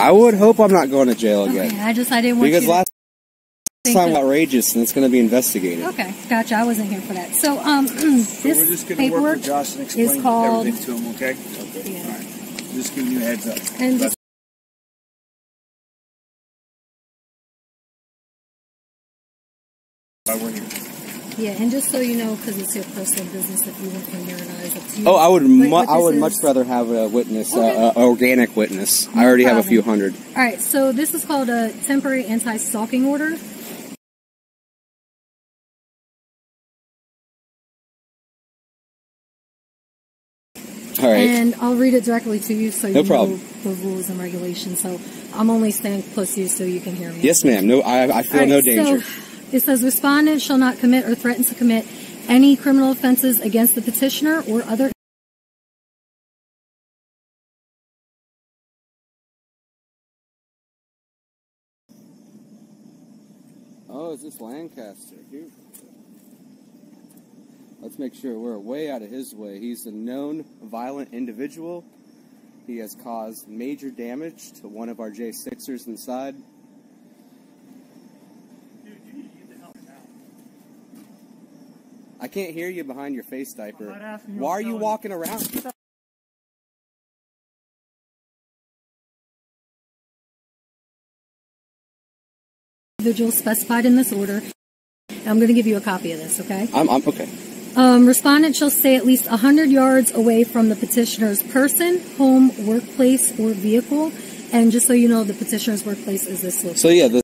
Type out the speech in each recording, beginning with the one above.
I would hope I'm not going to jail again. Okay, I just I didn't want Because you. to last think time that- outrageous and it's going to be investigated. Okay, gotcha. I wasn't here for that. So, um, So this we're just going to work paperwork with Josh and explain is called. everything to him, okay? Okay. Yeah. All right. Just giving you a heads up. And That's why we're here. Yeah, and just so you know, because it's your personal business, if you want from here and I, it's up to you. Oh, I would. Mu- I would is- much rather have a witness, Okay. uh, uh, organic witness. I No already have a few hundred. All right, so this is called a temporary anti-stalking order. All right. And I'll read it directly to you so you No know the rules and regulations. So I'm only staying close to you so you can hear me. yes, ma'am. No, I, I feel no danger. So it says respondent shall not commit or threaten to commit any criminal offenses against the petitioner or other Oh, is this Lancaster? Let's make sure we're way out of his way. He's a known violent individual. He has caused major damage to one of our J6ers inside. Can't hear you behind your face diaper. not asking you, Why are you telling walking around? individuals specified in this order. I'm going to give you a copy of this, okay? I'm, I'm okay. Um, respondent shall stay at least 100 yards away from the petitioner's person, home, workplace, or vehicle. And just so you know, the petitioner's workplace is this location. So yeah,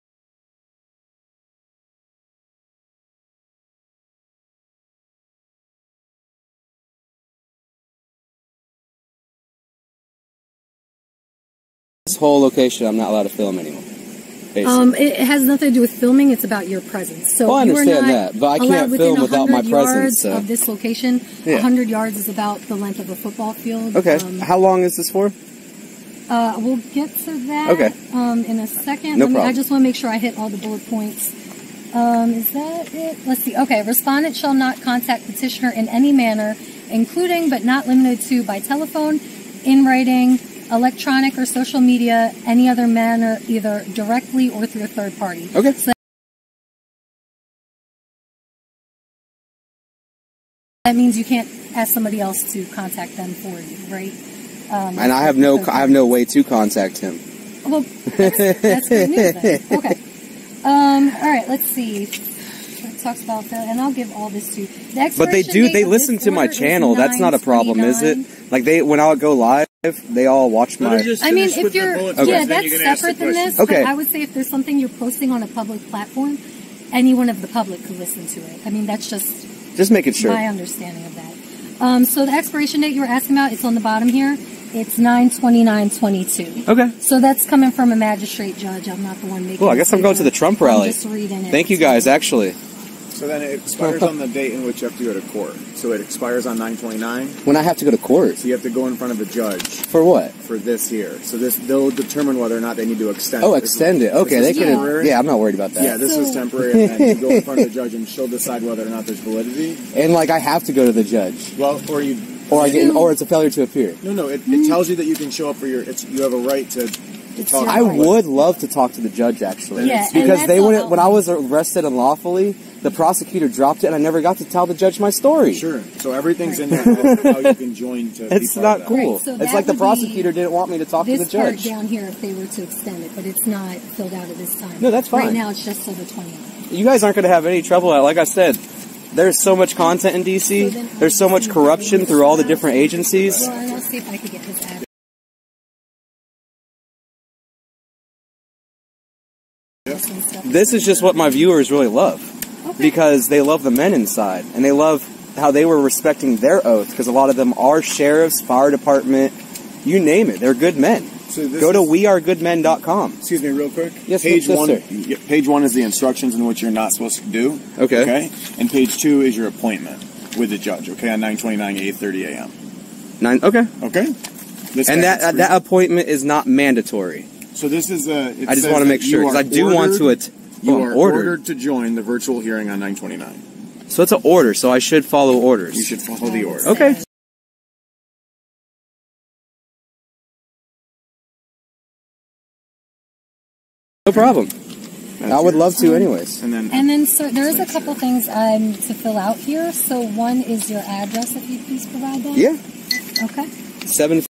this whole location, I'm not allowed to film anymore. Basically. Um, it, has nothing to do with filming. It's about your presence. So Well, I understand not that, but I can't film without my 100 presence, yards so- Of this location, Yeah. 100 yards is about the length of a football field. okay. Um, How long is this for? uh, we'll get to that. Okay. Um, in a second. No me- I just want to make sure I hit all the bullet points. Um, is that it? Let's see. Okay. Respondent shall not contact petitioner in any manner, including but not limited to by telephone, in writing, electronic or social media, any other manner, either directly or through a third party. Okay. So that means you can't ask somebody else to contact them for you, right? Um, And I have no, I have no way to contact him. well, that's, that's good news then. Okay. Um, all right, let's see. It talks about that, and I'll give all this to you. The But they do. They listen to my channel. That's not a problem, is it? Like they, when I go live, they all watch Let her my. I mean, if you're, bullet yeah, that's you can separate than this. Okay. But I would say if there's something you're posting on a public platform, anyone of the public could listen to it. I mean, that's just Just making sure. my understanding of that. Um, so the expiration date you were asking about, it's on the bottom here. It's nine twenty nine twenty two. Okay. So that's coming from a magistrate judge. I'm not the one making. Cool. I guess I'm going to the Trump I'm rally. just reading it. Thank you guys. Actually, So then it expires on the date in which you have to go to court. So it expires on 929. when I have to go to court So you have to go in front of a judge for what? for this year. So this they'll determine whether or not they need to extend. Oh, it. This extend it. Okay, they this is could. temporary. Yeah, I'm not worried about that. Yeah, this is temporary, and then you go in front of the judge, and she'll decide whether or not there's validity. And like, I have to go to the judge, Well, or you, or I get, or it's a failure to appear. no, no, it, it tells you that you can show up for your. It's you have a right to, to It's talk. your I would love to talk to the judge actually, Yeah, because they wouldn't. When I was arrested unlawfully, the prosecutor dropped it, and I never got to tell the judge my story. Sure. So everything's in there. How how you can join to. It's be part not of cool. Right, so it's like the prosecutor didn't want me to talk to the This part judge. down here, if they were to extend it, but it's not filled out at this time. No, that's fine. Right now, it's just till the 29th. You guys aren't going to have any trouble. Uh, like I said, there's so much content in DC. then I'll There's so much corruption through all the different agencies. Well, and I'll see if I could get his address. This is just what my viewers really love Okay. Because they love the men inside and they love how they were respecting their oath because a lot of them are sheriffs, fire department, you name it. They're good men. So this Go to wearegoodmen.com. Excuse me, real quick. Yes, Page yes, one. sir. Page one is the instructions in what you're not supposed to do. Okay. Okay. And page two is your appointment with the judge. Okay, on 9:29, 8:30 a.m. Nine. Okay. Okay. This And that that appointment is not mandatory. So this is a. I just want to make sure because I do want to. ordered- At- You oh, are ordered. ordered to join the virtual hearing on 9:29. So it's an order. So I should follow orders. You should follow the order. Okay. No problem. I would love to, anyways. And then And then, so there is a couple things um, to fill out here. So one is your address, if you please provide that. Yeah. Okay. Seven.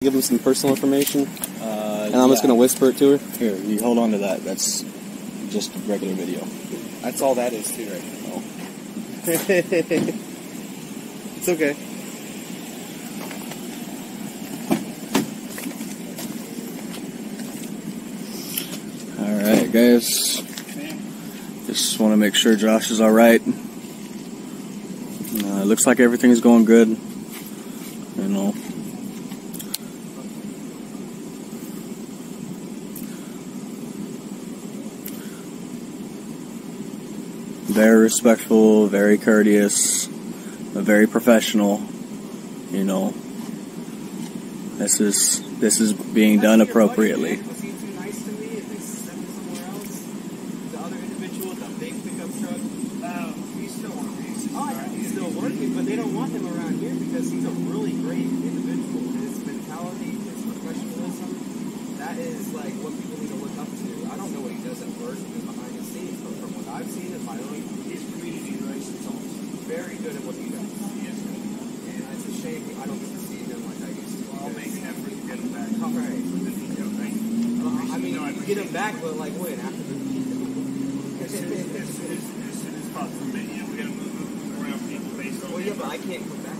Give them some personal information, Uh, and I'm just gonna whisper it to her. Here, you hold on to that. That's just a regular video. That's all that is too, right now. it's okay. All right, guys. Just want to make sure Josh is all right. Uh, looks like everything's going good. You know. Very respectful, very courteous, very professional. You know. This is this is being done appropriately. Was he too nice to me? If they sent me somewhere else, the other individual with the big pickup truck. Um, still on base. Yeah, he's still working, but they don't want him around here because he's a really great individual. His mentality, his professionalism, that is like what people need to look up to. I don't know what he does at work and behind the scenes, but from what I've seen in my own, His community license also. very good at what he does. Yes, sir. And it's a shame I don't get to see him like I used to. I'll make an effort to get him back. All right. With the detail, thank you. Uh, I mean, No, I get him back, but like when? After the As soon as, as soon as, as soon as possible. You know, we gotta move, move around people based on. Well, yeah, but I can't come back.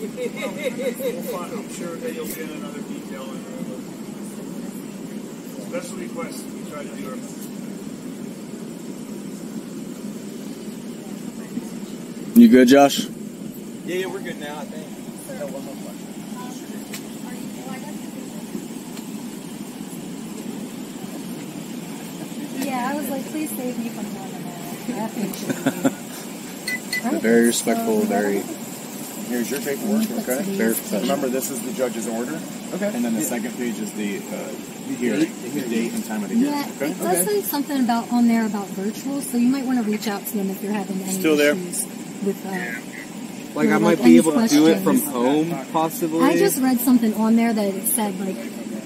We'll find, I'm sure that you'll get another detail and uh, special requests. We try to do our best. Good, Josh? Yeah, yeah, we're good now, I think. Yeah, I was like, please save me from more than that. I appreciate it. Alright, Very respectful, so- very here's your paperwork. okay, very professional. Remember, this is the judge's order. Okay. And then the second page is the uh, hearing, the date and time of the hearing. Yeah, Okay. it does say something about on there about virtual, so you might want to reach out to them if you're having any Still there? issues with. Uh, Like I might any be able to do it from home, possibly. I just read something on there that it said like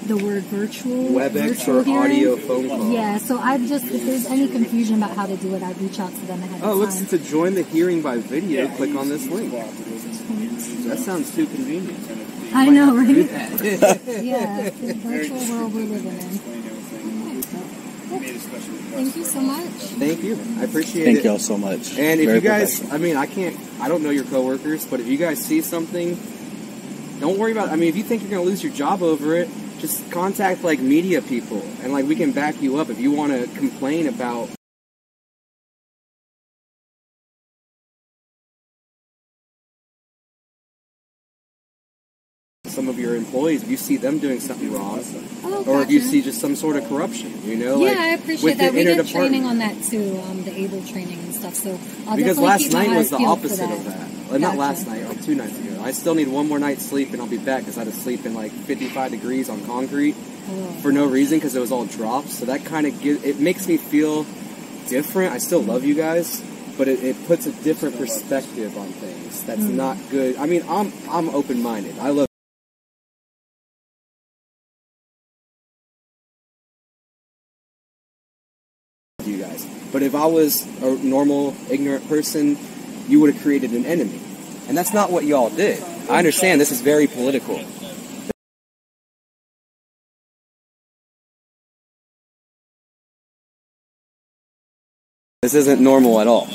the word virtual, WebEx virtual or hearing. audio phone call. Yeah, so I just if there's any confusion about how to do it, I'd reach out to them ahead Oh, of looks time. to join the hearing by video. click on this link. That sounds too convenient. I know, right? yeah, the virtual world we're living in. Thank you so much. Thank you. I appreciate Thank it. Thank y'all so much. And if Very you guys. I mean, I can't, I don't know your coworkers, but if you guys see something, don't worry about. It. I mean, if you think you're gonna lose your job over it, just contact like media people, and like we can back you up if you want to complain about. Employees, if you see them doing something wrong, Oh, or if you see just some sort of corruption, you know, yeah, like I appreciate that. We did training on that too, um, the ABLE training and stuff. So I'll because last night was the opposite of that. Well, not last night, like two nights ago. I still need one more night's sleep, and I'll be back because I had to sleep in like 55 degrees on concrete Oh. for no reason because it was all drops. So that kind of gives it makes me feel different. I still love you guys, but it, it puts a different perspective on things. That's Hmm. not good. I mean, I'm I'm open minded. I love. But if I was a normal, ignorant person, you would have created an enemy, and that's not what y'all did. I understand this is very political. This isn't normal at all.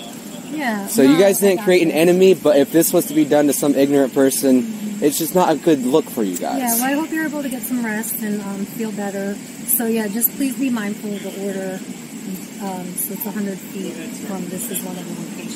Yeah. So you guys didn't create an enemy, but if this was to be done to some ignorant person, it's just not a good look for you guys. Yeah, well, I hope you're able to get some rest and um, feel better. So yeah, just please be mindful of the order. Um, so it's 100 feet from this is one of the locations.